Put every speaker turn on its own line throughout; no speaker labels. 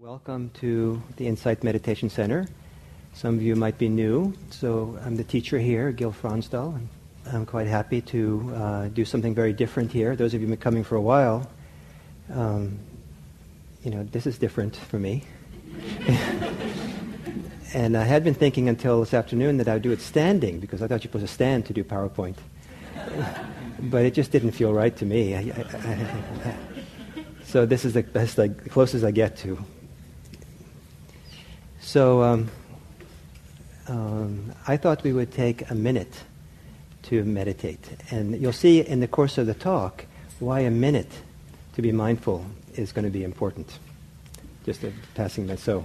Welcome to the Insight Meditation Center. Some of you might be new, so I'm the teacher here, Gil Fronsdal. and I'm quite happy to uh, do something very different here. Those of you who've been coming for a while, um, you know, this is different for me. and I had been thinking until this afternoon that I would do it standing because I thought you're supposed to stand to do PowerPoint. but it just didn't feel right to me. I, I, I, so this is the best, closest I get to so um, um, I thought we would take a minute to meditate. And you'll see in the course of the talk why a minute to be mindful is going to be important. Just a passing by. So,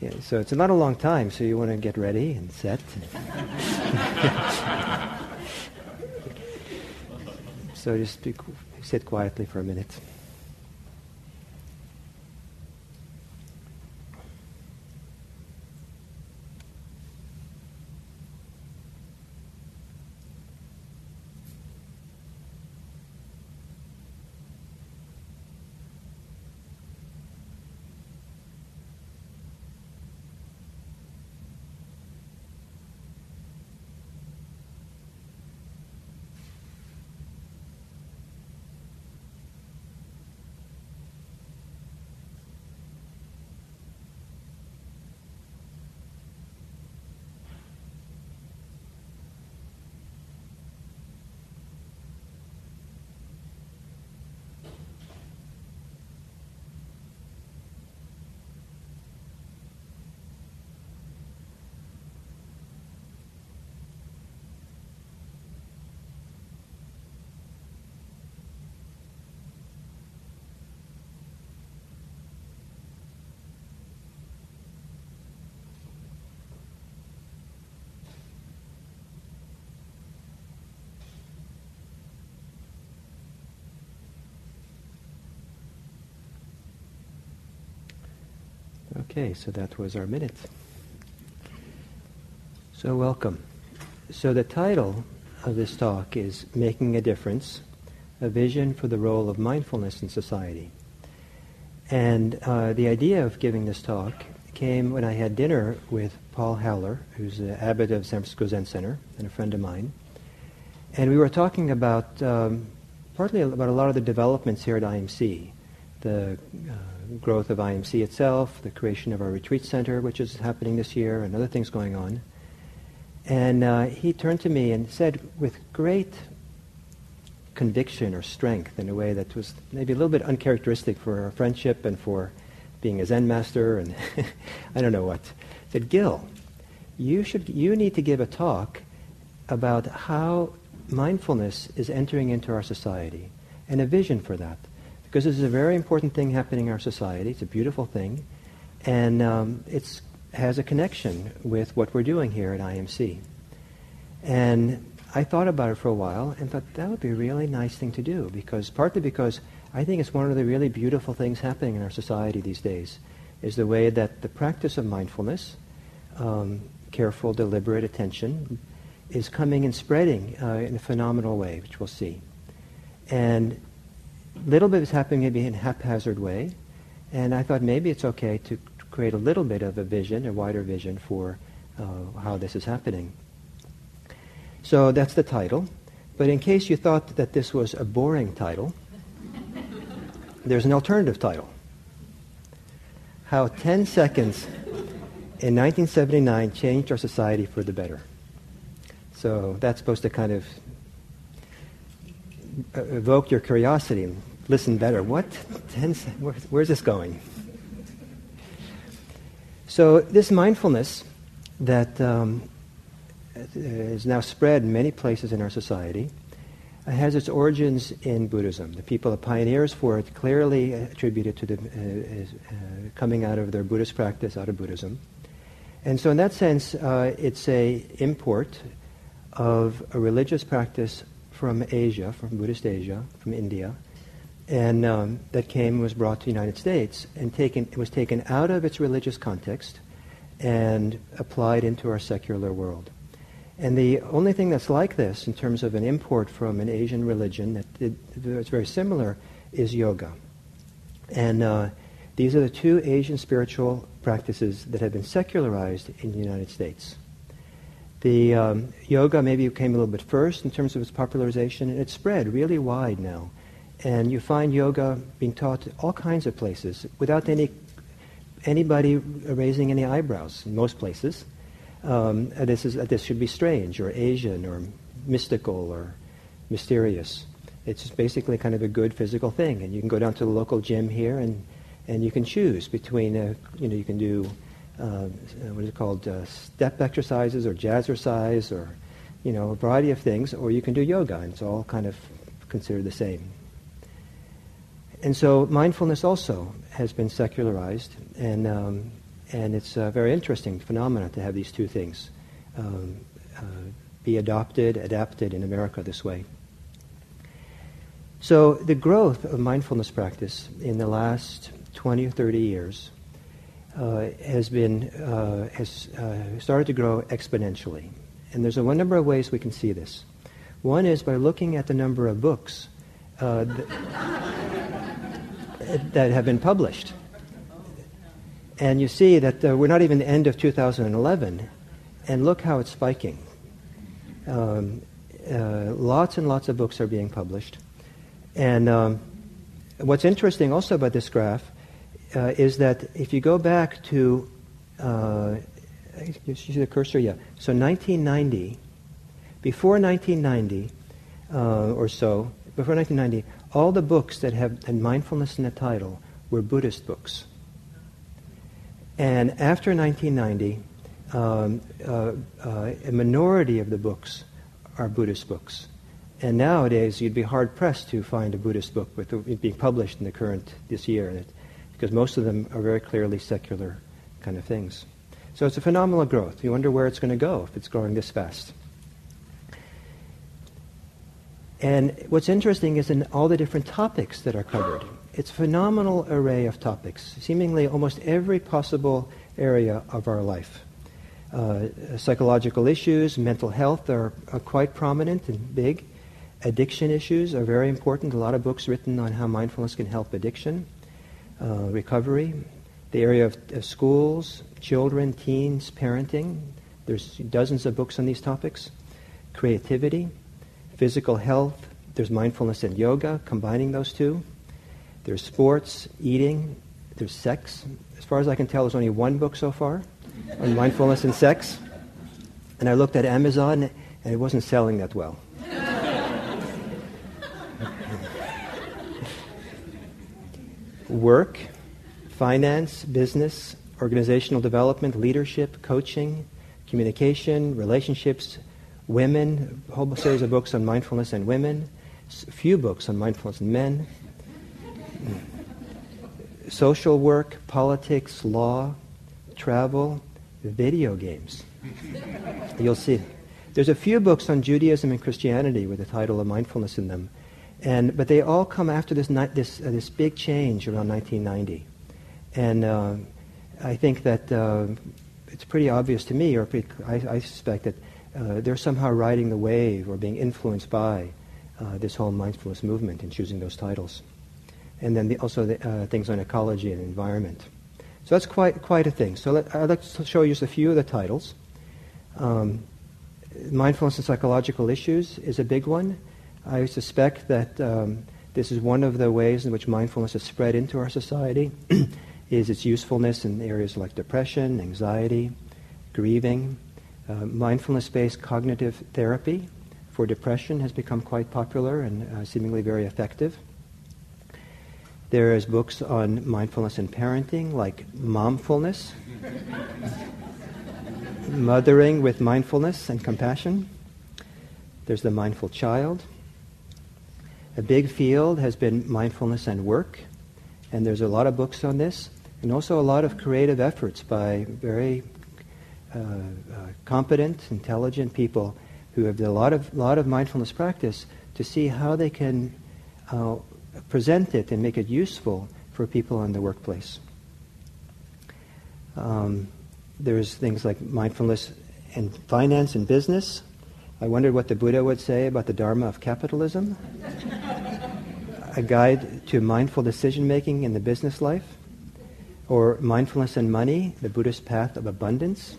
yeah, so it's not a long time, so you want to get ready and set. so just be, sit quietly for a minute. Okay, so that was our minute. So, welcome. So, the title of this talk is Making a Difference A Vision for the Role of Mindfulness in Society. And uh, the idea of giving this talk came when I had dinner with Paul Haller, who's the abbot of San Francisco Zen Center and a friend of mine. And we were talking about um, partly about a lot of the developments here at IMC, the uh, growth of IMC itself, the creation of our retreat center, which is happening this year, and other things going on. And uh, he turned to me and said, with great conviction or strength, in a way that was maybe a little bit uncharacteristic for our friendship and for being a Zen master, and I don't know what, said, Gil, you should, you need to give a talk about how mindfulness is entering into our society and a vision for that because this is a very important thing happening in our society. It's a beautiful thing, and um, it has a connection with what we're doing here at IMC. And I thought about it for a while and thought that would be a really nice thing to do because partly because I think it's one of the really beautiful things happening in our society these days is the way that the practice of mindfulness, um, careful, deliberate attention, is coming and spreading uh, in a phenomenal way, which we'll see. And little bit is happening maybe in a haphazard way, and I thought maybe it's okay to create a little bit of a vision, a wider vision for uh, how this is happening. So that's the title. But in case you thought that this was a boring title, there's an alternative title. How 10 seconds in 1979 changed our society for the better. So that's supposed to kind of evoke your curiosity and listen better. What? Where's this going? So, this mindfulness that um, is now spread in many places in our society uh, has its origins in Buddhism. The people, the pioneers for it, clearly attributed to the uh, uh, coming out of their Buddhist practice, out of Buddhism. And so, in that sense, uh, it's a import of a religious practice from Asia, from Buddhist Asia, from India, and um, that came was brought to the United States and taken it was taken out of its religious context and applied into our secular world. And the only thing that's like this in terms of an import from an Asian religion that is very similar is yoga. And uh, These are the two Asian spiritual practices that have been secularized in the United States. The um, yoga maybe came a little bit first in terms of its popularization, and it's spread really wide now. And you find yoga being taught all kinds of places without any anybody raising any eyebrows in most places. Um, this is this should be strange or Asian or mystical or mysterious. It's basically kind of a good physical thing, and you can go down to the local gym here and and you can choose between uh, you know you can do uh, what is it called uh, step exercises or jazzercise or you know a variety of things, or you can do yoga, and it's all kind of considered the same. And so mindfulness also has been secularized, and um, and it's a very interesting phenomenon to have these two things um, uh, be adopted, adapted in America this way. So the growth of mindfulness practice in the last 20 or 30 years uh, has been uh, has uh, started to grow exponentially, and there's a one number of ways we can see this. One is by looking at the number of books uh, that, that have been published, and you see that uh, we're not even the end of 2011, and look how it's spiking. Um, uh, lots and lots of books are being published, and um, what's interesting also about this graph uh, is that if you go back to, uh, you see the cursor? Yeah. So 1990, before 1990 uh, or so, before 1990, all the books that have had mindfulness in the title were Buddhist books. And after 1990, um, uh, uh, a minority of the books are Buddhist books. And nowadays, you'd be hard pressed to find a Buddhist book with it being published in the current this year because most of them are very clearly secular kind of things. So it's a phenomenal growth. You wonder where it's going to go if it's growing this fast. And what's interesting is in all the different topics that are covered. It's a phenomenal array of topics, seemingly almost every possible area of our life. Uh, psychological issues, mental health are, are quite prominent and big. Addiction issues are very important. A lot of books written on how mindfulness can help addiction uh, recovery, the area of, of, schools, children, teens, parenting. There's dozens of books on these topics. Creativity, physical health. There's mindfulness and yoga, combining those two. There's sports, eating. There's sex. As far as I can tell, there's only one book so far on mindfulness and sex. And I looked at Amazon, and it wasn't selling that well. Work, finance, business, organizational development, leadership, coaching, communication, relationships, women, a whole series of books on mindfulness and women, a few books on mindfulness and men, social work, politics, law, travel, video games. You'll see. There's a few books on Judaism and Christianity with the title of mindfulness in them. And, but they all come after this, this, uh, this big change around 1990. And uh, I think that uh, it's pretty obvious to me, or pretty, I, I, suspect that uh, they're somehow riding the wave or being influenced by uh, this whole mindfulness movement in choosing those titles. And then the, also the, uh, things on ecology and environment. So that's quite, quite a thing. So let, I'd like to show you just a few of the titles. Um, mindfulness and psychological issues is a big one. I suspect that um, this is one of the ways in which mindfulness has spread into our society, is its usefulness in areas like depression, anxiety, grieving. Uh, mindfulness-based cognitive therapy for depression has become quite popular and uh, seemingly very effective. There is books on mindfulness and parenting, like Momfulness, Mothering with Mindfulness and Compassion. There's The Mindful Child. A big field has been mindfulness and work, and there's a lot of books on this, and also a lot of creative efforts by very uh, uh, competent, intelligent people who have done a lot of, lot of mindfulness practice to see how they can uh, present it and make it useful for people in the workplace. Um, there's things like mindfulness in finance and business, I wondered what the Buddha would say about the Dharma of capitalism. a guide to mindful decision making in the business life. or Mindfulness and Money, the Buddhist Path of Abundance.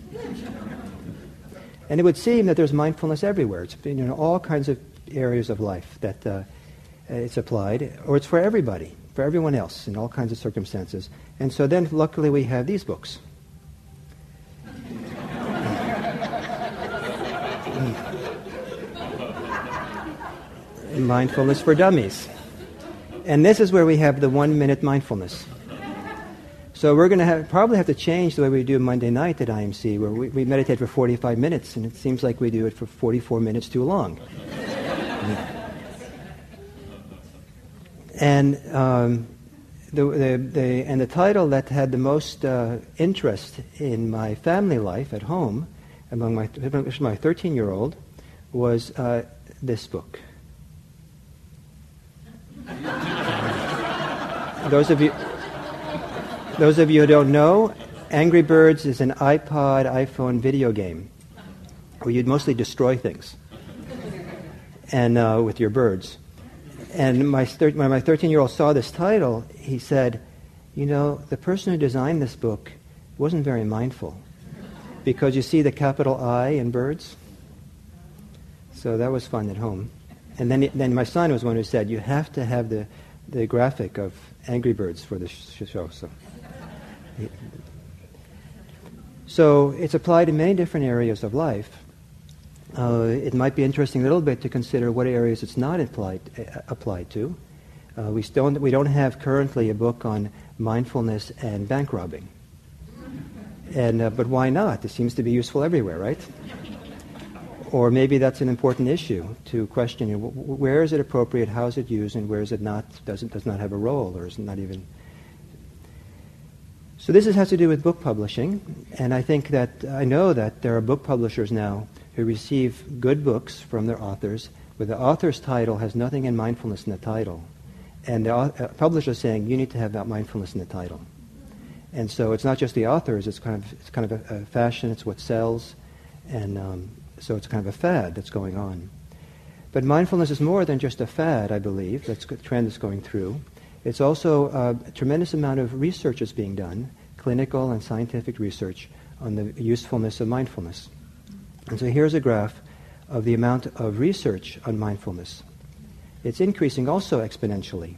and it would seem that there's mindfulness everywhere. It's in you know, all kinds of areas of life that uh, it's applied, or it's for everybody, for everyone else in all kinds of circumstances. And so then, luckily, we have these books. Mindfulness for Dummies. And this is where we have the one minute mindfulness. So we're going to probably have to change the way we do Monday night at IMC, where we, we meditate for 45 minutes, and it seems like we do it for 44 minutes too long. and um, the, the, the, and the title that had the most uh, interest in my family life at home, among my my 13 year old, was uh, this book. Those of you those of you who don't know, Angry Birds is an iPod, iPhone video game where you'd mostly destroy things and uh, with your birds. And my thir- when my 13 year old saw this title, he said, You know, the person who designed this book wasn't very mindful because you see the capital I in birds. So that was fun at home. And then, then my son was one who said, You have to have the, the graphic of Angry Birds for the show. So. So it's applied in many different areas of life. Uh, it might be interesting a little bit to consider what areas it's not applied, uh, applied to. Uh, we, don't, we don't have currently a book on mindfulness and bank robbing. And, uh, but why not? It seems to be useful everywhere, right? Or maybe that's an important issue to question you. Know, where is it appropriate, how is it used, and where is it not, does it does not have a role, or is it not even so this has to do with book publishing, and I think that I know that there are book publishers now who receive good books from their authors, where the author's title has nothing in mindfulness in the title, and the uh, publisher is saying you need to have that mindfulness in the title. And so it's not just the authors; it's kind of it's kind of a, a fashion. It's what sells, and um, so it's kind of a fad that's going on. But mindfulness is more than just a fad, I believe. That's a trend that's going through. It's also a tremendous amount of research is being done, clinical and scientific research on the usefulness of mindfulness. And so here's a graph of the amount of research on mindfulness. It's increasing also exponentially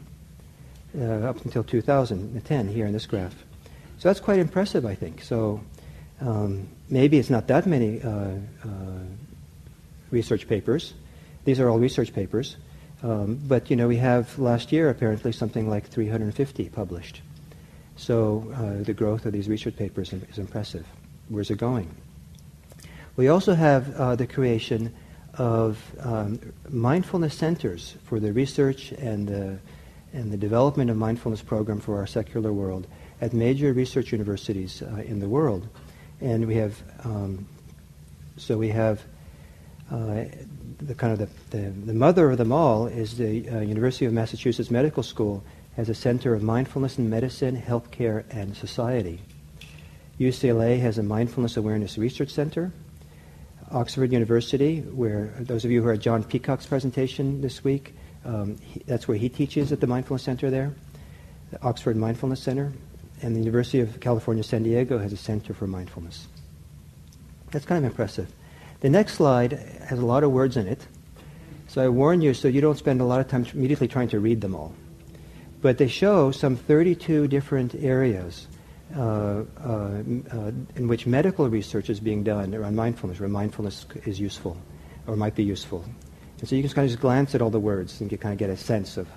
uh, up until 2010 here in this graph. So that's quite impressive, I think. So um, maybe it's not that many uh, uh, research papers. These are all research papers. Um, but you know, we have last year apparently something like 350 published. So uh, the growth of these research papers is impressive. Where's it going? We also have uh, the creation of um, mindfulness centers for the research and the, and the development of mindfulness program for our secular world at major research universities uh, in the world. And we have, um, so we have uh, the kind of the, the, the, mother of them all is the uh, University of Massachusetts Medical School has a center of mindfulness in medicine, healthcare, and society. UCLA has a mindfulness awareness research center. Oxford University, where those of you who are at John Peacock's presentation this week, um, he, that's where he teaches at the Mindfulness Center there, the Oxford Mindfulness Center. And the University of California, San Diego has a center for mindfulness. That's kind of impressive. The next slide has a lot of words in it. So I warn you so you don't spend a lot of time immediately trying to read them all. But they show some 32 different areas uh, uh, uh, in which medical research is being done around mindfulness, where mindfulness is useful or might be useful. And so you can kind of just glance at all the words and get, kind of get a sense of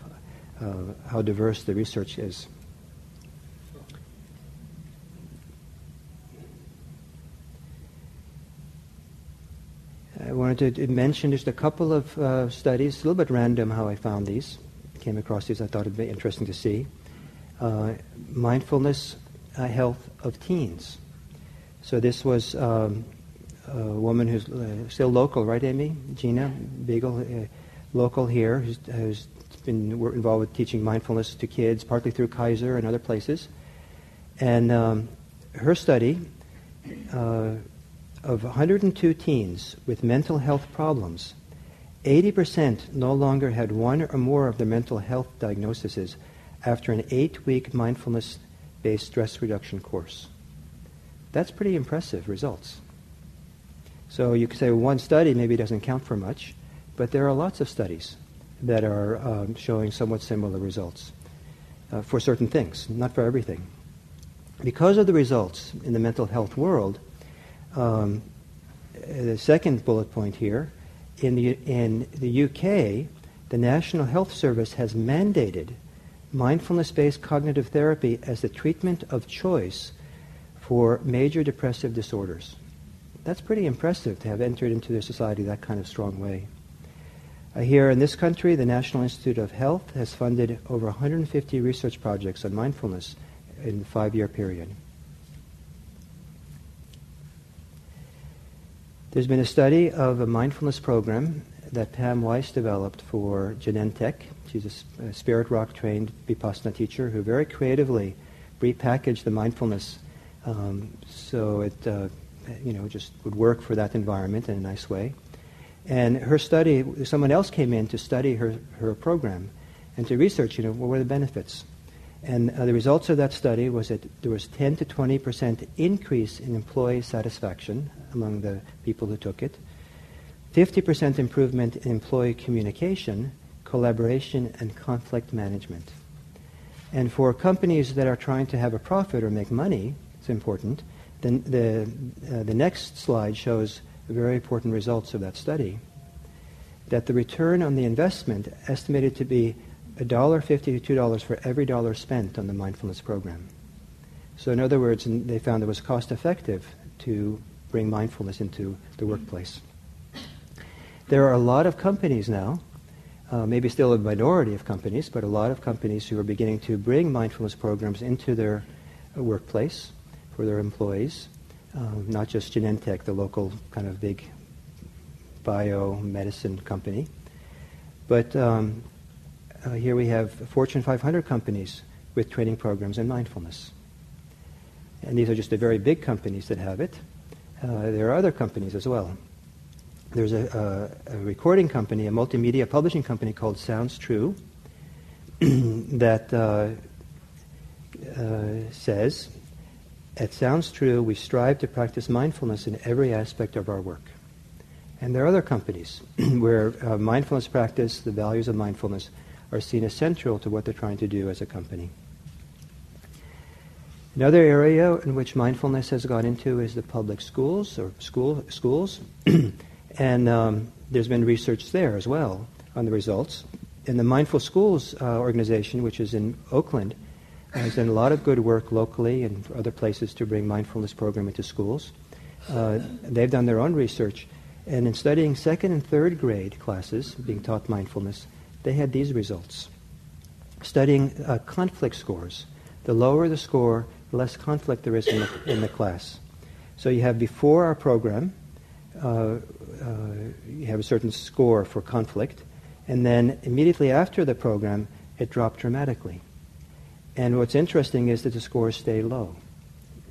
uh, how diverse the research is. I wanted to mention just a couple of uh, studies, a little bit random how I found these. Came across these, I thought it'd be interesting to see. Uh, mindfulness uh, health of teens. So this was um, a woman who's uh, still local, right, Amy? Gina Biegel, uh, local here, who's, who's been involved with teaching mindfulness to kids, partly through Kaiser and other places. And um, her study uh, of 102 teens with mental health problems, 80% no longer had one or more of their mental health diagnoses after an eight week mindfulness based stress reduction course. That's pretty impressive results. So you could say one study maybe doesn't count for much, but there are lots of studies that are um, showing somewhat similar results uh, for certain things, not for everything. Because of the results in the mental health world, um, the second bullet point here, in the, in the UK, the National Health Service has mandated mindfulness-based cognitive therapy as the treatment of choice for major depressive disorders. That's pretty impressive to have entered into their society that kind of strong way. Uh, here in this country, the National Institute of Health has funded over 150 research projects on mindfulness in a five-year period. There's been a study of a mindfulness program that Pam Weiss developed for Genentech. She's a, Spirit Rock trained Vipassana teacher who very creatively repackaged the mindfulness um, so it uh, you know just would work for that environment in a nice way. And her study, someone else came in to study her, her program and to research, you know, what were the benefits. And uh, the results of that study was that there was 10 to 20 percent increase in employee satisfaction among the people who took it, 50 percent improvement in employee communication, collaboration, and conflict management. And for companies that are trying to have a profit or make money, it's important. Then the, uh, the next slide shows very important results of that study. That the return on the investment estimated to be $1.50 to $2 for every dollar spent on the mindfulness program. So, in other words, they found it was cost effective to bring mindfulness into the workplace. There are a lot of companies now, uh, maybe still a minority of companies, but a lot of companies who are beginning to bring mindfulness programs into their uh, workplace for their employees, um, not just Genentech, the local kind of big biomedicine company, but um, uh, here we have Fortune 500 companies with training programs in mindfulness. And these are just the very big companies that have it. Uh, there are other companies as well. There's a, a, a, recording company, a multimedia publishing company called Sounds True, that uh, uh, says, At Sounds True, we strive to practice mindfulness in every aspect of our work. And there are other companies where uh, mindfulness practice, the values of mindfulness, are seen as central to what they're trying to do as a company. Another area in which mindfulness has gone into is the public schools or school schools, and um, there's been research there as well on the results. And the Mindful Schools uh, organization, which is in Oakland, has done a lot of good work locally and other places to bring mindfulness program into schools. Uh, they've done their own research, and in studying second and third grade classes being taught mindfulness, they had these results. Studying uh, conflict scores. The lower the score, the less conflict there is in the, in the class. So you have before our program, uh, uh, you have a certain score for conflict, and then immediately after the program, it dropped dramatically. And what's interesting is that the scores stay low.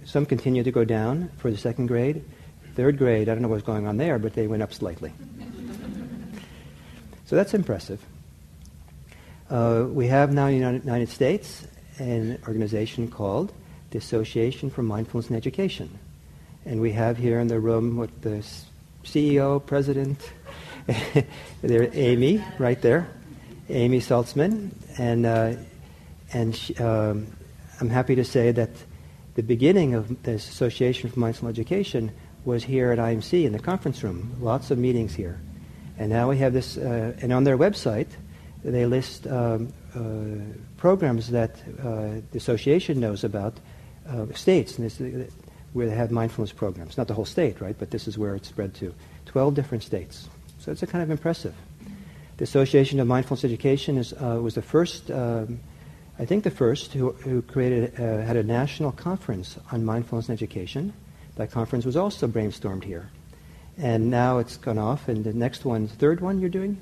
Some continue to go down for the second grade. Third grade, I don't know what's going on there, but they went up slightly. so that's impressive. Uh, we have now in the United States an organization called the Association for Mindfulness and Education. And we have here in the room with the CEO, president, there, Amy, right there, Amy Saltzman. And, uh, and she, um, I'm happy to say that the beginning of this Association for Mindful Education was here at IMC in the conference room. Lots of meetings here. And now we have this, uh, and on their website, they list um, uh, programs that uh, the association knows about, uh, states, and this, where they have mindfulness programs. Not the whole state, right, but this is where it's spread to. 12 different states. So it's a kind of impressive. The Association of Mindfulness Education is, uh, was the first, um, I think the first, who, who created, uh, had a national conference on mindfulness and education. That conference was also brainstormed here. And now it's gone off, and the next one, third one you're doing?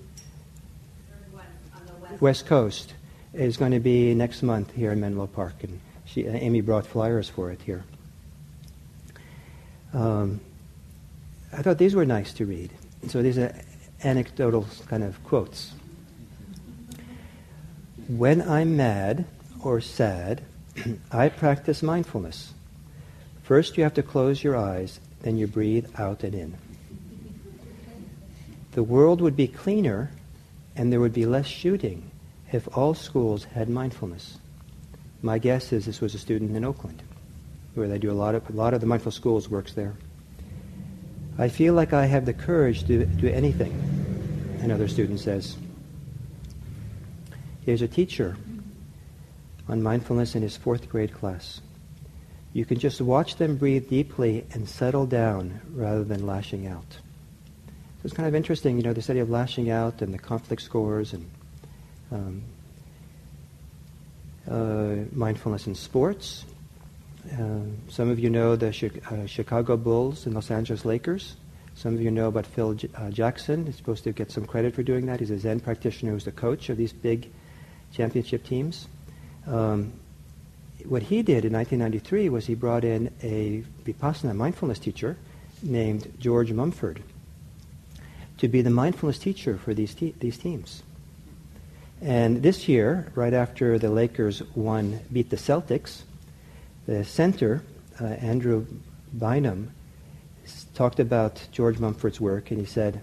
Third one on the West Coast is going to be next month here in Menlo Park, and she, uh, Amy brought flyers for it here. Um, I thought these were nice to read. So these are anecdotal kind of quotes. When I'm mad or sad, I practice mindfulness. First, you have to close your eyes, then you breathe out and in. The world would be cleaner and there would be less shooting if all schools had mindfulness. My guess is this was a student in Oakland, where they do a lot of, a lot of the mindful schools works there. I feel like I have the courage to do anything, another student says. Here's a teacher on mindfulness in his fourth grade class. You can just watch them breathe deeply and settle down rather than lashing out. So it's kind of interesting, you know, the study of lashing out and the conflict scores and um, mindfulness in sports. Uh, some of you know the uh, Chicago Bulls and Los Angeles Lakers. Some of you know about Phil J- uh, Jackson. He's supposed to get some credit for doing that. He's a Zen practitioner who's the coach of these big championship teams. Um, what he did in 1993 was he brought in a Vipassana mindfulness teacher named George Mumford to be the mindfulness teacher for these, te- these teams. And this year, right after the Lakers won, beat the Celtics, the center, uh, Andrew Bynum, talked about George Mumford's work, and he said,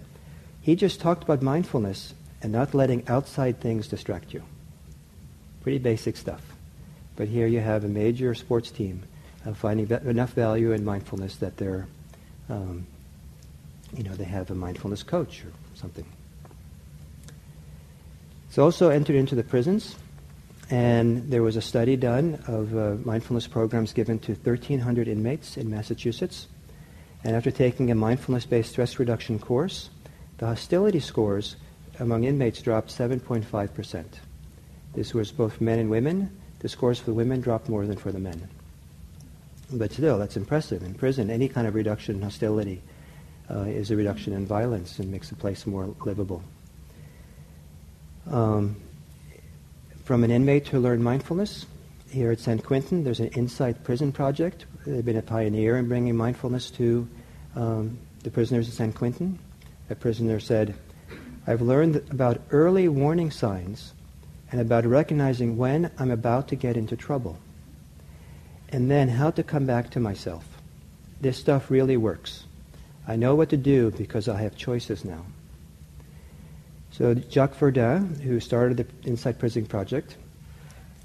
he just talked about mindfulness and not letting outside things distract you. Pretty basic stuff. But here you have a major sports team uh, finding enough value in mindfulness that they're um, you know, they have a mindfulness coach or something. It's also entered into the prisons, and there was a study done of uh, mindfulness programs given to 1,300 inmates in Massachusetts. And after taking a mindfulness-based stress reduction course, the hostility scores among inmates dropped 7.5%. This was both men and women. The scores for the women dropped more than for the men. But still, that's impressive. In prison, any kind of reduction in hostility uh, is a reduction in violence and makes the place more livable. Um, from an inmate who learned mindfulness, here at San Quentin, there's an Insight Prison Project. They've been a pioneer in bringing mindfulness to um, the prisoners at San Quentin. A prisoner said, I've learned about early warning signs and about recognizing when I'm about to get into trouble, and then how to come back to myself. This stuff really works. I know what to do because I have choices now. So Jacques Verduin, who started the Insight Prison Project,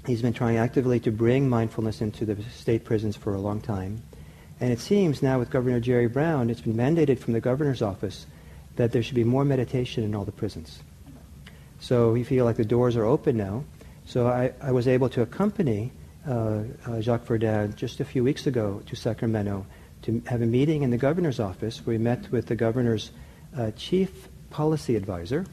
he's been trying actively to bring mindfulness into the state prisons for a long time. And it seems now with Governor Jerry Brown, it's been mandated from the governor's office that there should be more meditation in all the prisons. So we feel like the doors are open now. So I, I was able to accompany uh, uh, Jacques Verduin just a few weeks ago to Sacramento to have a meeting in the governor's office where we met with the governor's uh, chief policy advisor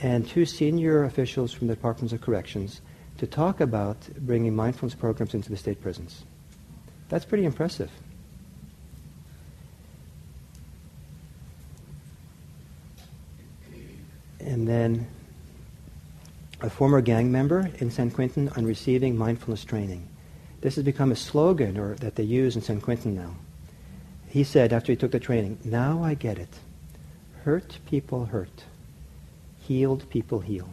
and two senior officials from the Departments of Corrections to talk about bringing mindfulness programs into the state prisons. That's pretty impressive. And then a former gang member in San Quentin on receiving mindfulness training. This has become a slogan or, that they use in San Quentin now he said after he took the training, now I get it. Hurt people hurt. Healed people heal.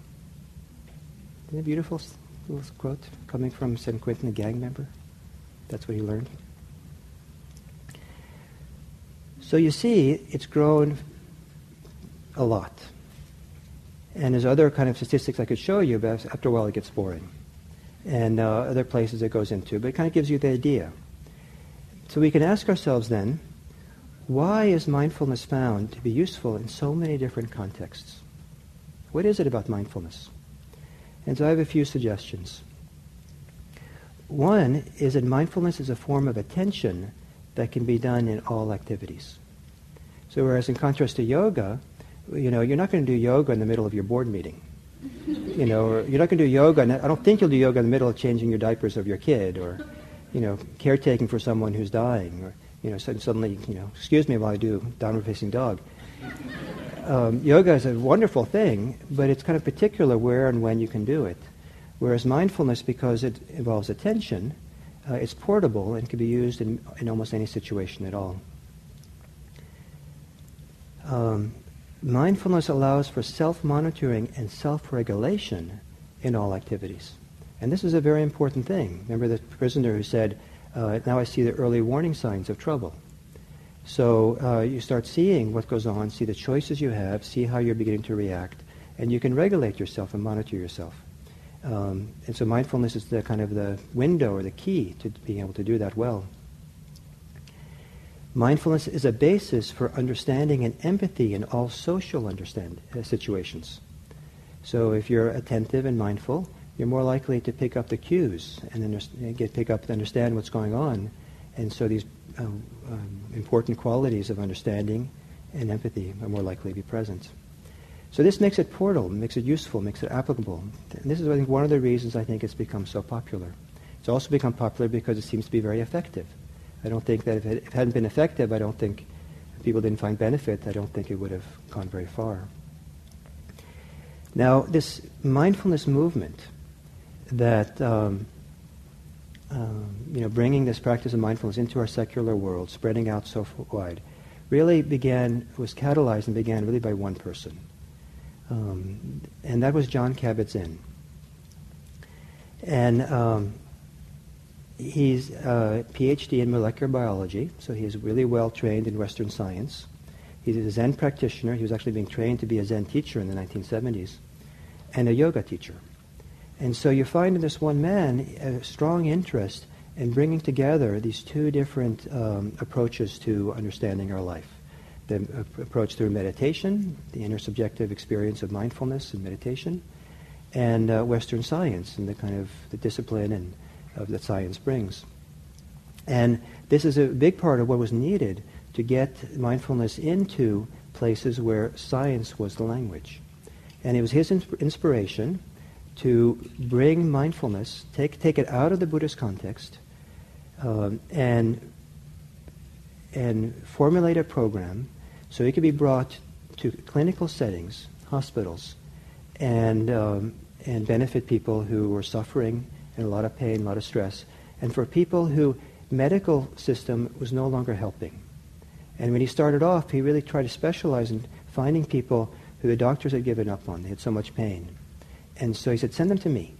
Isn't it beautiful little quote coming from San Quentin, a gang member? That's what he learned. So you see, it's grown a lot. And there's other kind of statistics I could show you, but after a while it gets boring. And uh, other places it goes into, but it kind of gives you the idea. So we can ask ourselves then, why is mindfulness found to be useful in so many different contexts? What is it about mindfulness? And so I have a few suggestions. One is that mindfulness is a form of attention that can be done in all activities. So whereas in contrast to yoga, you know, you're not going to do yoga in the middle of your board meeting. You know, you're not going to do yoga, and I don't think you'll do yoga in the middle of changing your diapers of your kid or, you know, caretaking for someone who's dying. Or, you know, suddenly, you know, excuse me while I do downward facing dog. Um, yoga is a wonderful thing, but it's kind of particular where and when you can do it. Whereas mindfulness, because it involves attention, uh, it's portable and can be used in, in almost any situation at all. Um, mindfulness allows for self-monitoring and self-regulation in all activities. And this is a very important thing. Remember the prisoner who said, uh, now I see the early warning signs of trouble. So uh, you start seeing what goes on, see the choices you have, see how you're beginning to react, and you can regulate yourself and monitor yourself. Um, and so mindfulness is the kind of the window or the key to being able to do that well. Mindfulness is a basis for understanding and empathy in all social understand uh, situations. So if you're attentive and mindful, you're more likely to pick up the cues and under- get pick up to understand what's going on. And so these um, um, important qualities of understanding and empathy are more likely to be present. So this makes it portal, makes it useful, makes it applicable. And this is, I think, one of the reasons I think it's become so popular. It's also become popular because it seems to be very effective. I don't think that if it, if it hadn't been effective, I don't think people didn't find benefit, I don't think it would have gone very far. Now, this mindfulness movement that, um, um, you know, bringing this practice of mindfulness into our secular world, spreading out so wide, really began, was catalyzed and began really by one person. Um, and that was Jon Kabat-Zinn. And um, he's a PhD in molecular biology, so he is really well trained in Western science. He's a Zen practitioner. He was actually being trained to be a Zen teacher in the 1970s, and a yoga teacher. And so you find in this one man a strong interest in bringing together these two different um, approaches to understanding our life. The approach through meditation, the intersubjective experience of mindfulness and meditation, and uh, Western science and the kind of the discipline and of that science brings. And this is a big part of what was needed to get mindfulness into places where science was the language. And it was his inspiration to bring mindfulness, take, take it out of the Buddhist context, um, and, and formulate a program so it could be brought to clinical settings, hospitals, and, um, and benefit people who were suffering and a lot of pain, a lot of stress. And for people who medical system was no longer helping. And when he started off, he really tried to specialize in finding people who the doctors had given up on. They had so much pain. And so he said, send them to me.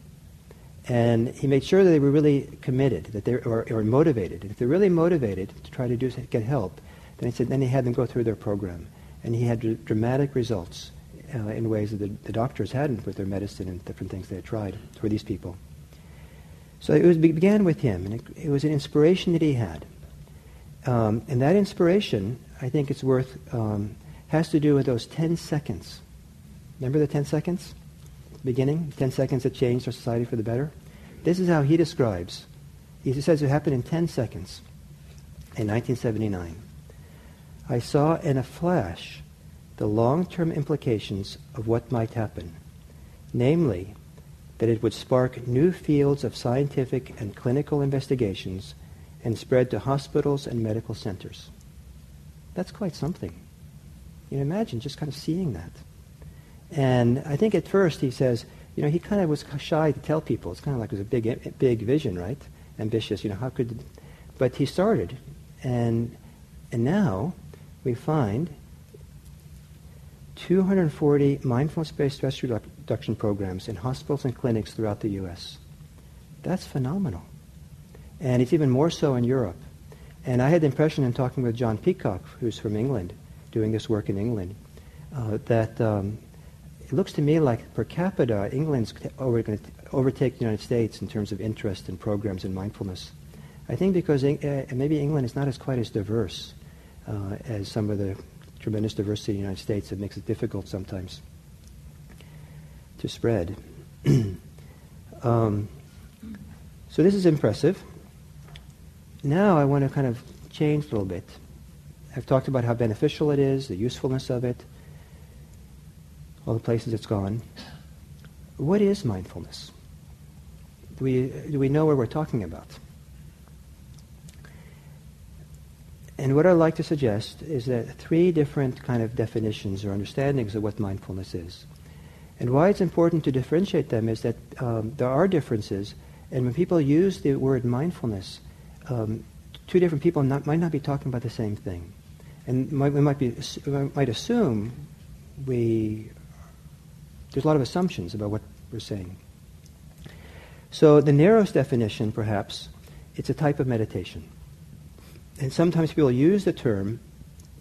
And he made sure that they were really committed, that they were, or, or motivated. If they're really motivated to try to do, get help, then he said, then he had them go through their program. And he had dr- dramatic results uh, in ways that the, the doctors hadn't with their medicine and different things they had tried for these people. So it, was, began with him, and it, it, was an inspiration that he had. Um, and that inspiration, I think it's worth, um, has to do with those 10 seconds. Remember the 10 seconds? Beginning? 10 seconds that changed our society for the better? This is how he describes. He says it happened in 10 seconds in 1979. I saw in a flash the long-term implications of what might happen, namely that it would spark new fields of scientific and clinical investigations and spread to hospitals and medical centers. That's quite something. You know, imagine just kind of seeing that. And I think at first he says, you know, he kind of was shy to tell people. It's kind of like it was a big, big vision, right? Ambitious. You know, how could? But he started, and and now we find 240 mindfulness-based stress reduction programs in hospitals and clinics throughout the U.S. That's phenomenal. And it's even more so in Europe. And I had the impression in talking with John Peacock, who's from England, doing this work in England, uh, that um, it looks to me like per capita, England's over, going to overtake the United States in terms of interest in programs in mindfulness. I think because uh, maybe England is not as quite as diverse uh, as some of the tremendous diversity in the United States that makes it difficult sometimes to spread. um, so this is impressive. Now I want to kind of change a little bit. I've talked about how beneficial it is, the usefulness of it, all the places it's gone. What is mindfulness? Do we, do we know what we're talking about? And what I'd like to suggest is that three different kind of definitions or understandings of what mindfulness is. And why it's important to differentiate them is that um, there are differences, and when people use the word mindfulness, um, two different people not, might not be talking about the same thing. And might, we might, be, we might assume we, there's a lot of assumptions about what we're saying. So the narrowest definition, perhaps, it's a type of meditation. And sometimes people use the term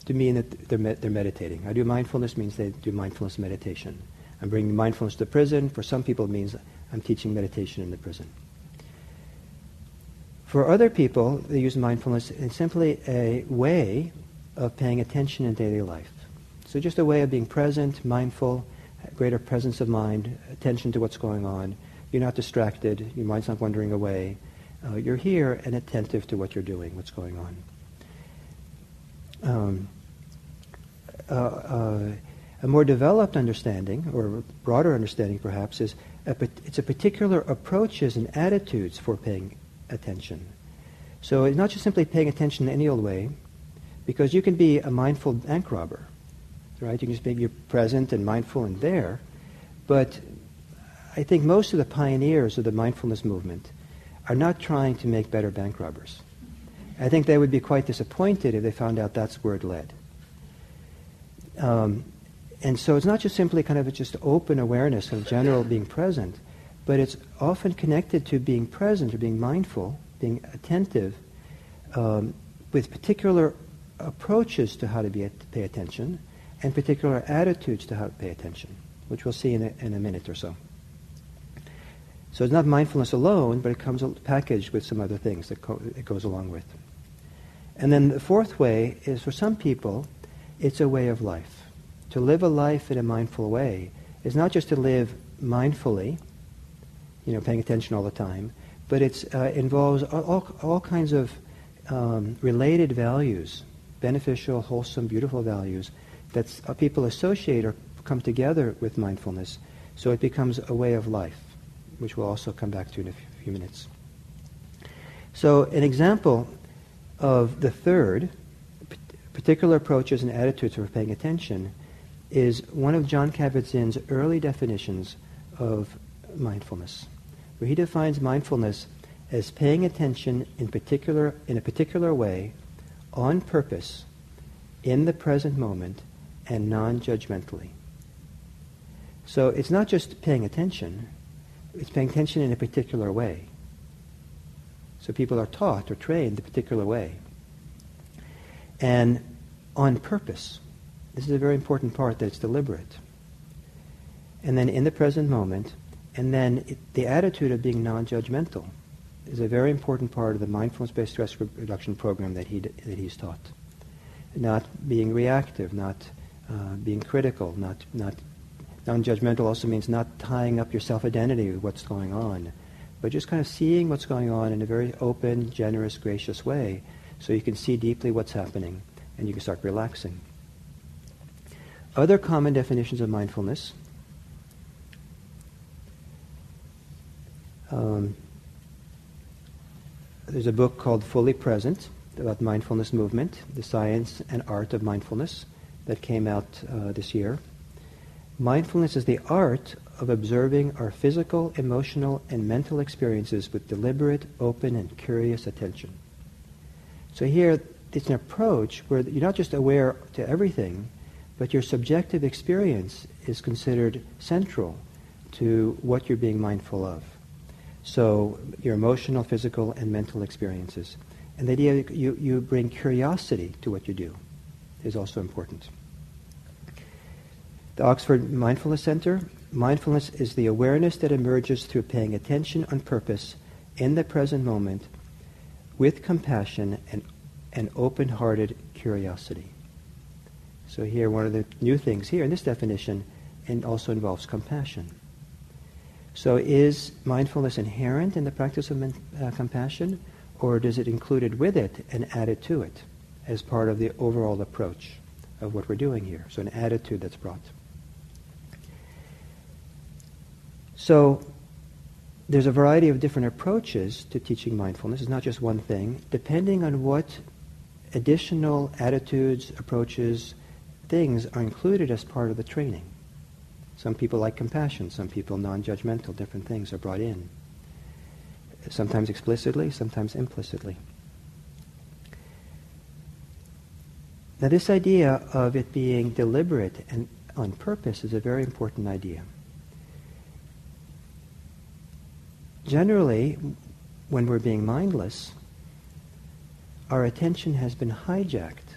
to mean that they're, med- they're meditating. I do mindfulness means they do mindfulness meditation. I'm bringing mindfulness to prison. For some people, it means I'm teaching meditation in the prison. For other people, they use mindfulness as simply a way of paying attention in daily life. So just a way of being present, mindful, greater presence of mind, attention to what's going on. You're not distracted. Your mind's not wandering away. Uh, you're here and attentive to what you're doing, what's going on. Um, uh, uh, a more developed understanding, or broader understanding perhaps, is a, it's a particular approaches and attitudes for paying attention. So it's not just simply paying attention in any old way, because you can be a mindful bank robber, right? You can just be you're present and mindful and there, but I think most of the pioneers of the mindfulness movement are not trying to make better bank robbers. I think they would be quite disappointed if they found out that's where it led. Um, and so it's not just simply kind of just open awareness of general being present, but it's often connected to being present or being mindful, being attentive, um, with particular approaches to how to be to pay attention, and particular attitudes to pay attention, which we'll see in a, in a minute or so. So it's not mindfulness alone, but it comes packaged with some other things that co- it goes along with. And then the fourth way is for some people, it's a way of life. To live a life in a mindful way is not just to live mindfully, you know, paying attention all the time, but it uh, involves all, all kinds of um, related values, beneficial, wholesome, beautiful values that uh, people associate or come together with mindfulness. So it becomes a way of life, which we'll also come back to in a few minutes. So an example of the third, particular approaches and attitudes for paying attention, is one of Jon Kabat-Zinn's early definitions of mindfulness, where he defines mindfulness as paying attention in particular in a particular way, on purpose, in the present moment, and non-judgmentally. So it's not just paying attention; it's paying attention in a particular way. So people are taught or trained a particular way. And on purpose. This is a very important part that it's deliberate. And then in the present moment, and then it, the attitude of being non-judgmental is a very important part of the mindfulness-based stress reduction program that, he, that he's taught. Not being reactive, not uh, being critical, not, not non-judgmental also means not tying up your self-identity with what's going on, but just kind of seeing what's going on in a very open, generous, gracious way so you can see deeply what's happening and you can start relaxing. Other common definitions of mindfulness. Um, there's a book called Fully Present about mindfulness movement, the science and art of mindfulness, that came out uh, this year. Mindfulness is the art of observing our physical, emotional, and mental experiences with deliberate, open, and curious attention. So here, it's an approach where you're not just aware to everything, but your subjective experience is considered central to what you're being mindful of. So your emotional, physical, and mental experiences. And the idea you, you bring curiosity to what you do is also important. The Oxford Mindfulness Center Mindfulness is the awareness that emerges through paying attention on purpose in the present moment with compassion and, and open-hearted curiosity. So here, one of the new things here in this definition and also involves compassion. So is mindfulness inherent in the practice of uh, compassion, or does it included with it and added to it as part of the overall approach of what we're doing here? So an attitude that's brought. So there's a variety of different approaches to teaching mindfulness. It's not just one thing. Depending on what additional attitudes, approaches, things are included as part of the training. Some people like compassion, some people non-judgmental, different things are brought in. Sometimes explicitly, sometimes implicitly. Now this idea of it being deliberate and on purpose is a very important idea. generally, when we're being mindless, our attention has been hijacked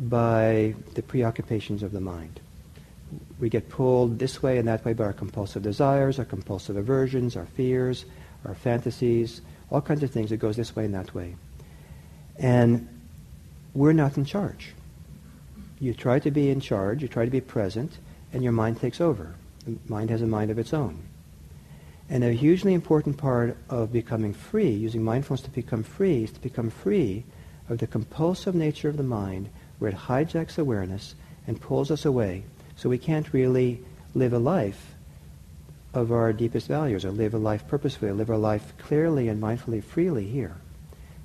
by the preoccupations of the mind. We get pulled this way and that way by our compulsive desires, our compulsive aversions, our fears, our fantasies, all kinds of things. It goes this way and that way. And we're not in charge. You try to be in charge, you try to be present, and your mind takes over. The mind has a mind of its own. And a hugely important part of becoming free, using mindfulness to become free, is to become free of the compulsive nature of the mind where it hijacks awareness and pulls us away so we can't really live a life of our deepest values or live a life purposefully, or live our life clearly and mindfully freely here.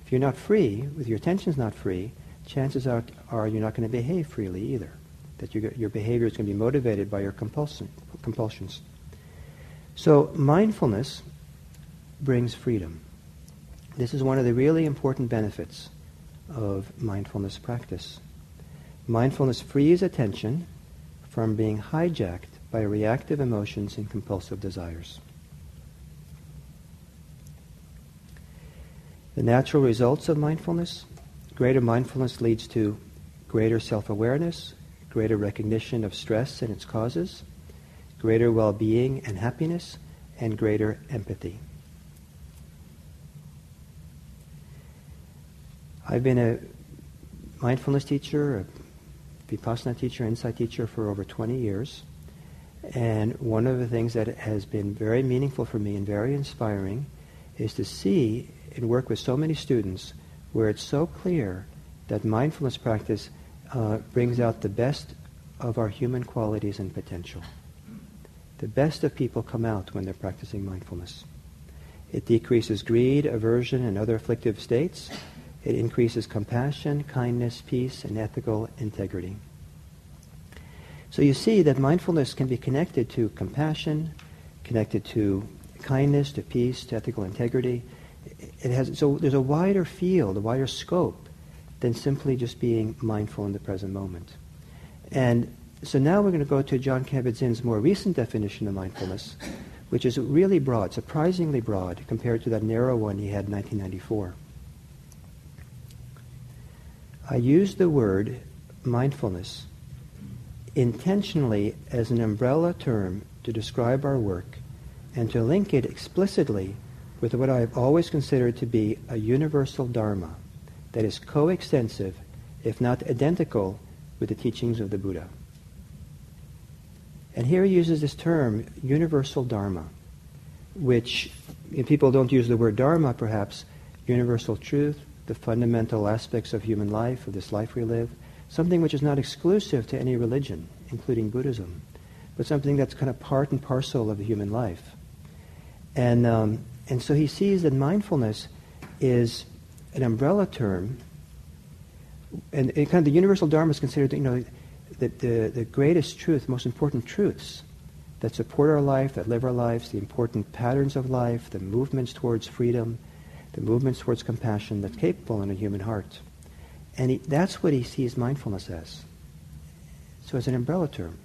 If you're not free, if your attention's not free, chances are, are you're not going to behave freely either. That your, your behavior is going to be motivated by your compulsion, compulsions. So mindfulness brings freedom. This is one of the really important benefits of mindfulness practice. Mindfulness frees attention from being hijacked by reactive emotions and compulsive desires. The natural results of mindfulness greater mindfulness leads to greater self awareness, greater recognition of stress and its causes, greater well being and happiness, and greater empathy. I've been a mindfulness teacher, a Vipassana teacher, insight teacher for over 20 years. And one of the things that has been very meaningful for me and very inspiring is to see and work with so many students where it's so clear that mindfulness practice uh, brings out the best of our human qualities and potential. The best of people come out when they're practicing mindfulness. It decreases greed, aversion, and other afflictive states. It increases compassion, kindness, peace, and ethical integrity. So you see that mindfulness can be connected to compassion, connected to kindness, to peace, to ethical integrity. It has, so there's a wider field, a wider scope than simply just being mindful in the present moment. And so now we're going to go to Jon Kabat-Zinn's more recent definition of mindfulness, which is really broad, surprisingly broad, compared to that narrow one he had in 1994. I use the word mindfulness intentionally as an umbrella term to describe our work and to link it explicitly with what I have always considered to be a universal dharma that is coextensive, if not identical, with the teachings of the Buddha. And here he uses this term, universal dharma, which people don't use the word dharma perhaps, universal truth, the fundamental aspects of human life, of this life we live, something which is not exclusive to any religion, including Buddhism, but something that's kind of part and parcel of the human life. And, um, and so he sees that mindfulness is an umbrella term, and kind of the universal dharma is considered, you know, the, the, the greatest truth, most important truths that support our life, that live our lives, the important patterns of life, the movements towards freedom, the movements towards compassion that's capable in a human heart. And he, that's what he sees mindfulness as. So it's an umbrella term.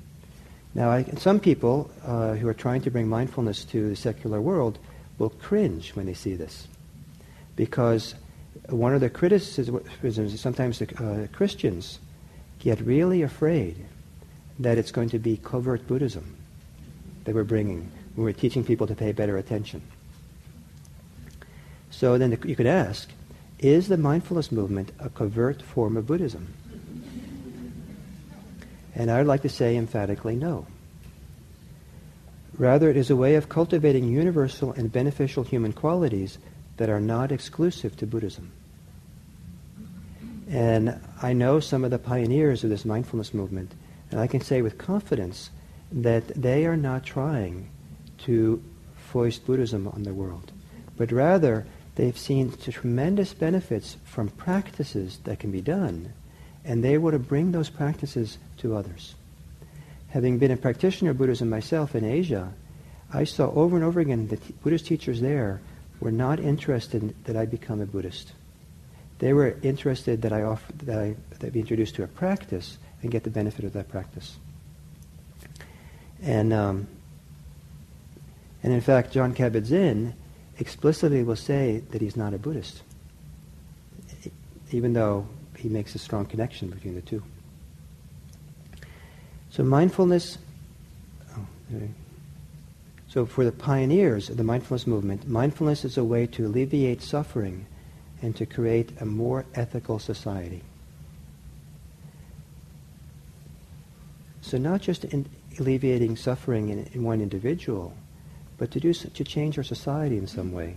Now, I, some people uh, who are trying to bring mindfulness to the secular world will cringe when they see this. Because one of the criticisms is sometimes the uh, Christians get really afraid that it's going to be covert Buddhism that we're bringing when we're teaching people to pay better attention. So then the, you could ask, is the mindfulness movement a covert form of Buddhism? And I would like to say emphatically no. Rather, it is a way of cultivating universal and beneficial human qualities that are not exclusive to Buddhism. And I know some of the pioneers of this mindfulness movement, and I can say with confidence that they are not trying to foist Buddhism on the world, but rather they've seen tremendous benefits from practices that can be done, and they want to bring those practices to others. Having been a practitioner of Buddhism myself in Asia, I saw over and over again that Buddhist teachers there were not interested that I become a Buddhist. They were interested that I offer, that I that be introduced to a practice and get the benefit of that practice. And um, and in fact, Jon Kabat-Zinn explicitly will say that he's not a Buddhist, even though he makes a strong connection between the two. So mindfulness, oh, so for the pioneers of the mindfulness movement, mindfulness is a way to alleviate suffering and to create a more ethical society. So not just in alleviating suffering in, in one individual, but to do to change our society in some way,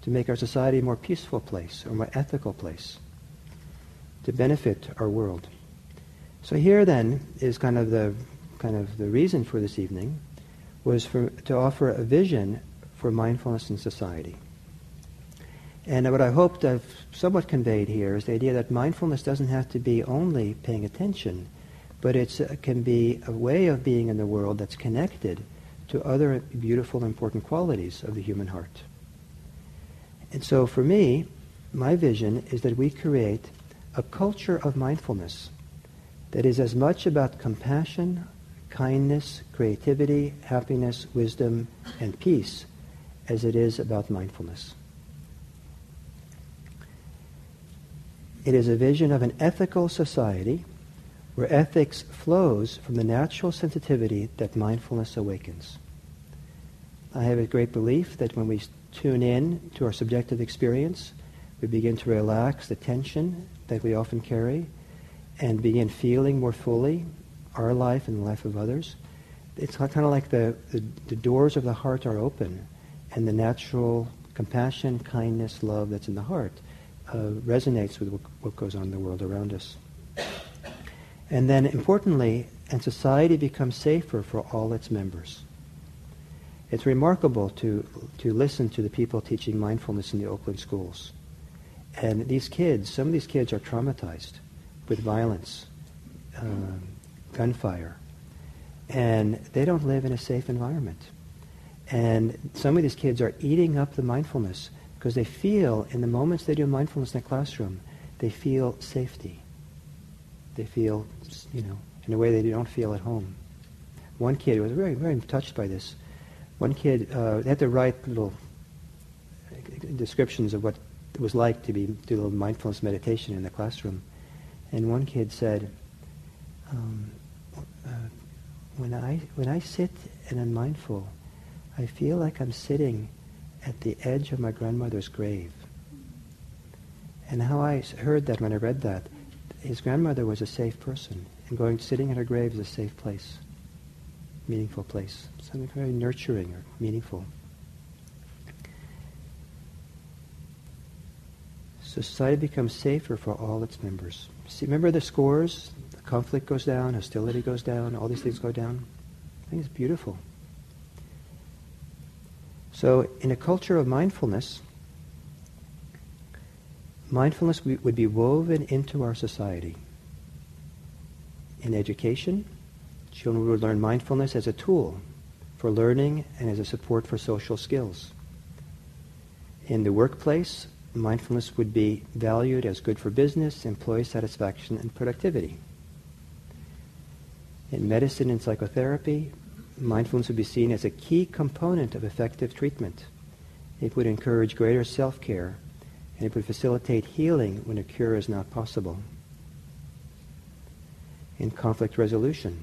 to make our society a more peaceful place or more ethical place, to benefit our world. So here then is kind of the kind of the reason for this evening was for to offer a vision for mindfulness in society. And what I hoped I've somewhat conveyed here is the idea that mindfulness doesn't have to be only paying attention, but it uh, can be a way of being in the world that's connected to other beautiful, important qualities of the human heart. And so for me, my vision is that we create a culture of mindfulness that is as much about compassion, kindness, creativity, happiness, wisdom, and peace as it is about mindfulness. It is a vision of an ethical society where ethics flows from the natural sensitivity that mindfulness awakens. I have a great belief that when we tune in to our subjective experience, we begin to relax the tension that we often carry and begin feeling more fully our life and the life of others. It's kind of like the, the, the doors of the heart are open and the natural compassion, kindness, love that's in the heart uh, resonates with what, what goes on in the world around us. And then importantly, and society becomes safer for all its members. It's remarkable to, to listen to the people teaching mindfulness in the Oakland schools. And these kids, some of these kids are traumatized with violence, um, gunfire, and they don't live in a safe environment. And some of these kids are eating up the mindfulness because they feel, in the moments they do mindfulness in the classroom, they feel safety. They feel, you know, in a way they don't feel at home. One kid was very, very touched by this. One kid, uh, they had to write little descriptions of what it was like to be do a little mindfulness meditation in the classroom. And one kid said, um, uh, when I when I sit and I'm mindful, I feel like I'm sitting at the edge of my grandmother's grave. And how I heard that when I read that, his grandmother was a safe person, and going sitting at her grave is a safe place, meaningful place, something very nurturing or meaningful. Society becomes safer for all its members. See, remember the scores? The conflict goes down, hostility goes down, all these things go down. I think it's beautiful. So, in a culture of mindfulness, mindfulness would be woven into our society. In education, children would learn mindfulness as a tool for learning and as a support for social skills. In the workplace, mindfulness would be valued as good for business, employee satisfaction, and productivity. In medicine and psychotherapy, mindfulness would be seen as a key component of effective treatment. It would encourage greater self-care, and it would facilitate healing when a cure is not possible. In conflict resolution,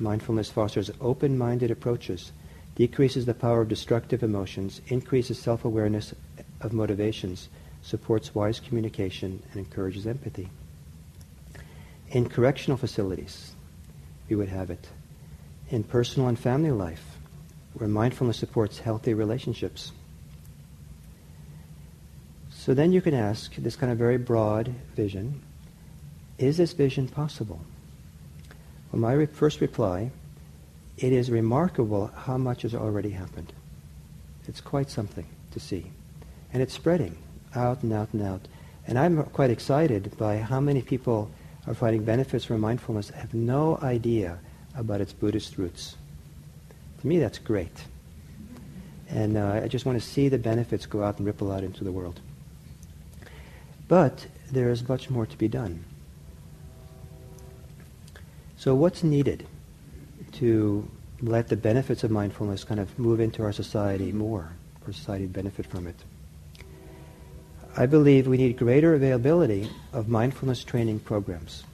mindfulness fosters open-minded approaches, decreases the power of destructive emotions, increases self-awareness of motivations, supports wise communication, and encourages empathy. In correctional facilities, we would have it in personal and family life, where mindfulness supports healthy relationships. So then you can ask this kind of very broad vision, is this vision possible? Well, my re- first reply, it is remarkable how much has already happened. It's quite something to see. And it's spreading out and out and out. And I'm quite excited by how many people are finding benefits from mindfulness, have no idea about its Buddhist roots. To me, that's great. And uh, I just want to see the benefits go out and ripple out into the world. But there is much more to be done. So what's needed to let the benefits of mindfulness kind of move into our society more, for society to benefit from it. I believe we need greater availability of mindfulness training programs.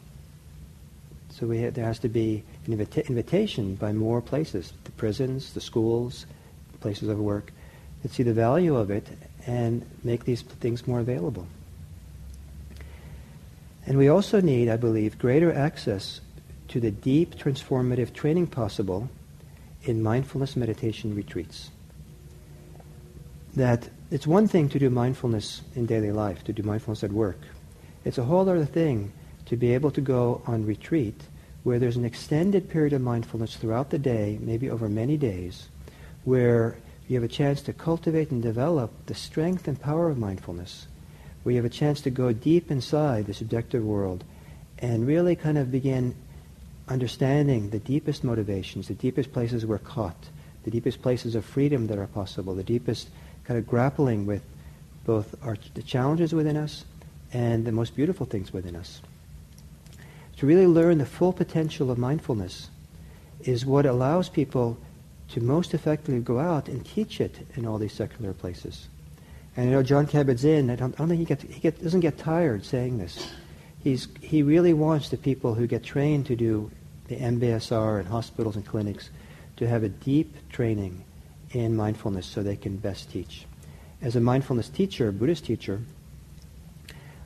So there has to be an invita- invitation by more places, the prisons, the schools, places of work, that see the value of it and make these things more available. And we also need, I believe, greater access to the deep transformative training possible in mindfulness meditation retreats. That it's one thing to do mindfulness in daily life, to do mindfulness at work. It's a whole other thing to be able to go on retreat where there's an extended period of mindfulness throughout the day, maybe over many days, where you have a chance to cultivate and develop the strength and power of mindfulness, where you have a chance to go deep inside the subjective world and really kind of begin understanding the deepest motivations, the deepest places we're caught, the deepest places of freedom that are possible, the deepest kind of grappling with both our, the challenges within us and the most beautiful things within us. To really learn the full potential of mindfulness is what allows people to most effectively go out and teach it in all these secular places. And you know, Jon Kabat-Zinn, I don't, I don't think he, gets, he get, doesn't get tired saying this. He's, he really wants the people who get trained to do the MBSR in hospitals and clinics to have a deep training in mindfulness so they can best teach. As a mindfulness teacher, Buddhist teacher,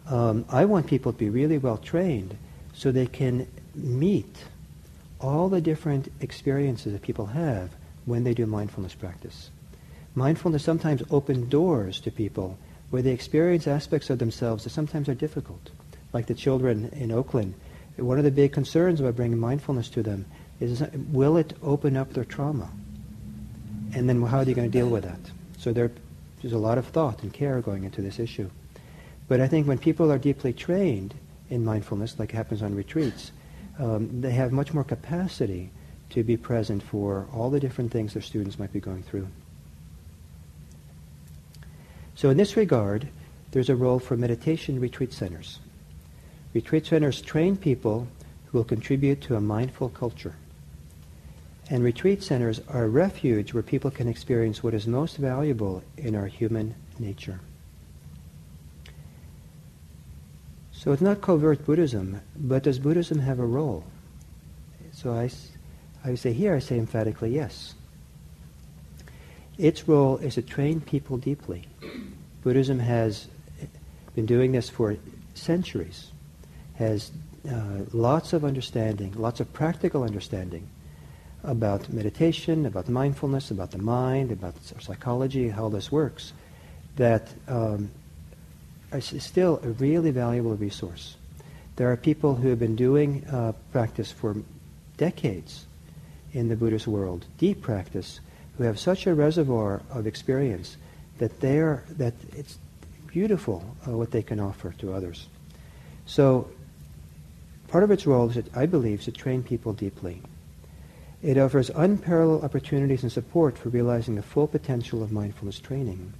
um, I want people to be really well trained so they can meet all the different experiences that people have when they do mindfulness practice. Mindfulness sometimes opens doors to people where they experience aspects of themselves that sometimes are difficult. Like the children in Oakland, one of the big concerns about bringing mindfulness to them is will it open up their trauma? And then how are they going to deal with that? So there, there's a lot of thought and care going into this issue. But I think when people are deeply trained in mindfulness, like happens on retreats, um, they have much more capacity to be present for all the different things their students might be going through. So in this regard, there's a role for meditation retreat centers. Retreat centers train people who will contribute to a mindful culture. And retreat centers are a refuge where people can experience what is most valuable in our human nature. So it's not covert Buddhism, but does Buddhism have a role? So I, I say here, I say emphatically yes. Its role is to train people deeply. Buddhism has been doing this for centuries, has uh, lots of understanding, lots of practical understanding about meditation, about mindfulness, about the mind, about psychology, how this works, that um, is still a really valuable resource. There are people who have been doing uh, practice for decades in the Buddhist world, deep practice, who have such a reservoir of experience that they are that it's beautiful uh, what they can offer to others. So part of its role is, that I believe, to train people deeply. It offers unparalleled opportunities and support for realizing the full potential of mindfulness training.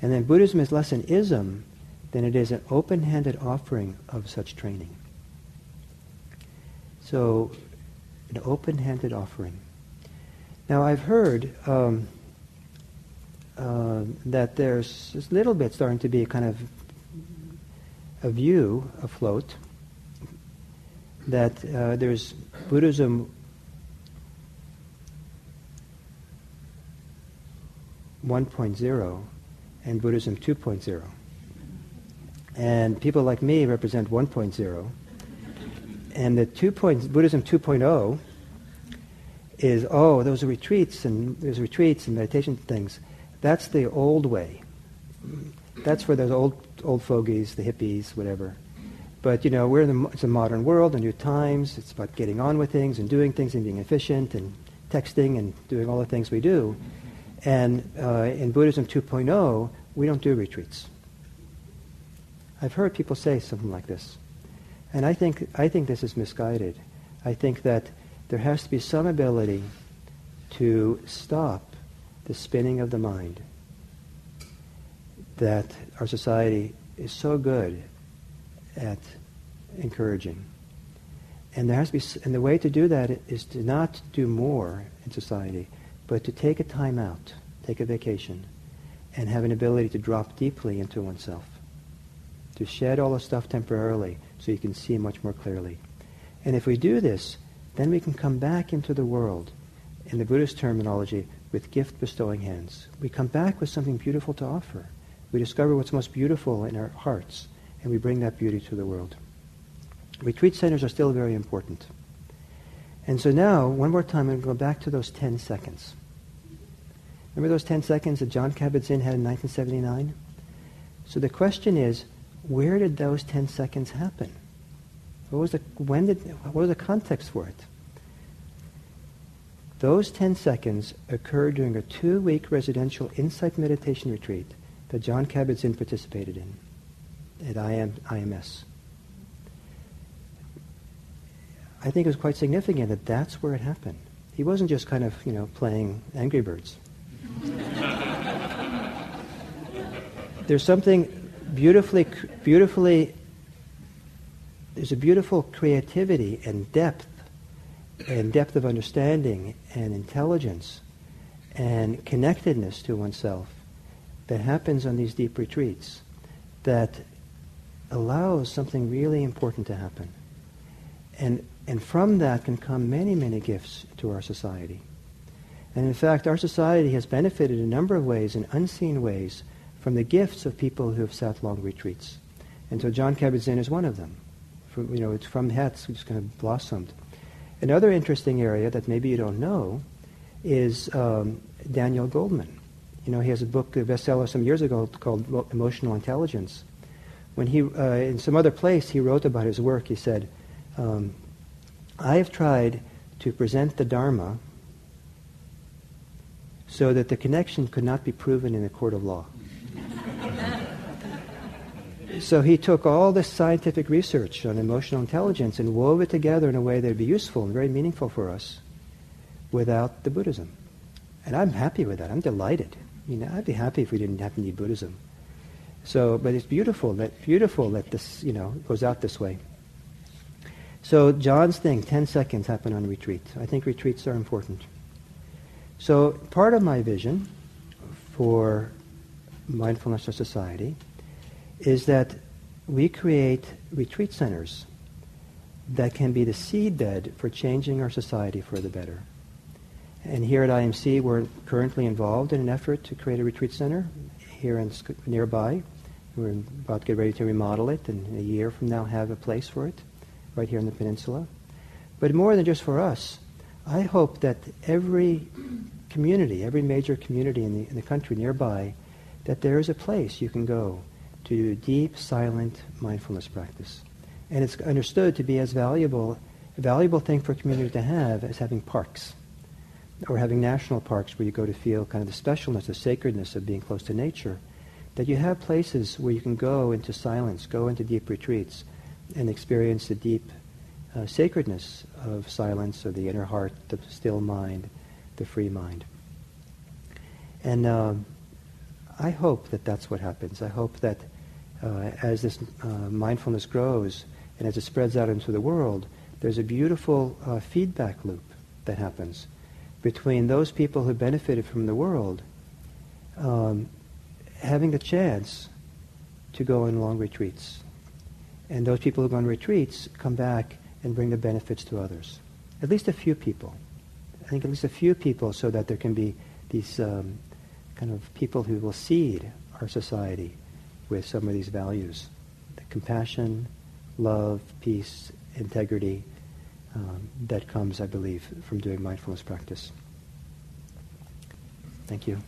And then Buddhism is less an ism than it is an open-handed offering of such training. So, an open-handed offering. Now, I've heard um, uh, that there's a little bit starting to be a kind of a view afloat that uh, there's Buddhism 1.0 and Buddhism 2.0. And people like me represent 1.0. And the 2. Point, Buddhism 2.0 is, oh, those are retreats and there's retreats and meditation things. That's the old way. That's for those old old fogies, the hippies, whatever. But you know, we're in the, it's a modern world, the new times. It's about getting on with things and doing things and being efficient and texting and doing all the things we do. And uh, in Buddhism 2.0, we don't do retreats. I've heard people say something like this. And I think, I think this is misguided. I think that there has to be some ability to stop the spinning of the mind that our society is so good at encouraging. And there has to be, and the way to do that is to not do more in society, but to take a time out, take a vacation, and have an ability to drop deeply into oneself. To shed all the stuff temporarily so you can see much more clearly. And if we do this, then we can come back into the world, in the Buddhist terminology, with gift bestowing hands. We come back with something beautiful to offer. We discover what's most beautiful in our hearts, and we bring that beauty to the world. Retreat centers are still very important. And so now, one more time, I'm going to go back to those 10 seconds. Remember those 10 seconds that Jon Kabat-Zinn had in 1979? So the question is, where did those 10 seconds happen? What was the, when did, what was the context for it? Those 10 seconds occurred during a two-week residential insight meditation retreat that Jon Kabat-Zinn participated in at IM, IMS. I think it was quite significant that that's where it happened. He wasn't just kind of, you know, playing Angry Birds. There's something beautifully, beautifully, there's a beautiful creativity and depth and depth of understanding and intelligence and connectedness to oneself that happens on these deep retreats that allows something really important to happen. And, and from that can come many, many gifts to our society. And in fact, our society has benefited in a number of ways, in unseen ways, from the gifts of people who have sat long retreats. And so Jon Kabat-Zinn is one of them. For, you know, it's from hats which kind of blossomed. Another interesting area that maybe you don't know is um, Daniel Goleman. You know, he has a book, a bestseller some years ago called Emotional Intelligence. When he, uh, in some other place, he wrote about his work. He said, um, "I have tried to present the Dharma so that the connection could not be proven in a court of law." so he took all this scientific research on emotional intelligence and wove it together in a way that would be useful and very meaningful for us without the Buddhism. And I'm happy with that. I'm delighted. I mean, I'd be happy if we didn't have to need Buddhism. So, but it's beautiful that beautiful that this, you know, goes out this way. So Jon's thing, 10 seconds happen on retreat. I think retreats are important. So part of my vision for mindfulness of society is that we create retreat centers that can be the seedbed for changing our society for the better. And here at IMC, we're currently involved in an effort to create a retreat center here in nearby. We're about to get ready to remodel it, and a year from now have a place for it, right here in the peninsula. But more than just for us, I hope that every community, every major community in the, in the country nearby, that there is a place you can go to do deep, silent mindfulness practice. And it's understood to be as valuable, a valuable thing for a community to have as having parks or having national parks where you go to feel kind of the specialness, the sacredness of being close to nature. That you have places where you can go into silence, go into deep retreats, and experience the deep uh, sacredness of silence, of the inner heart, the still mind, the free mind. And um, I hope that that's what happens. I hope that uh, as this uh, mindfulness grows and as it spreads out into the world, there's a beautiful uh, feedback loop that happens between those people who benefited from the world um, having the chance to go on long retreats. And those people who go on retreats come back and bring the benefits to others. At least a few people. I think at least a few people so that there can be these um, kind of people who will seed our society with some of these values. The compassion, love, peace, integrity um, that comes, I believe, from doing mindfulness practice. Thank you.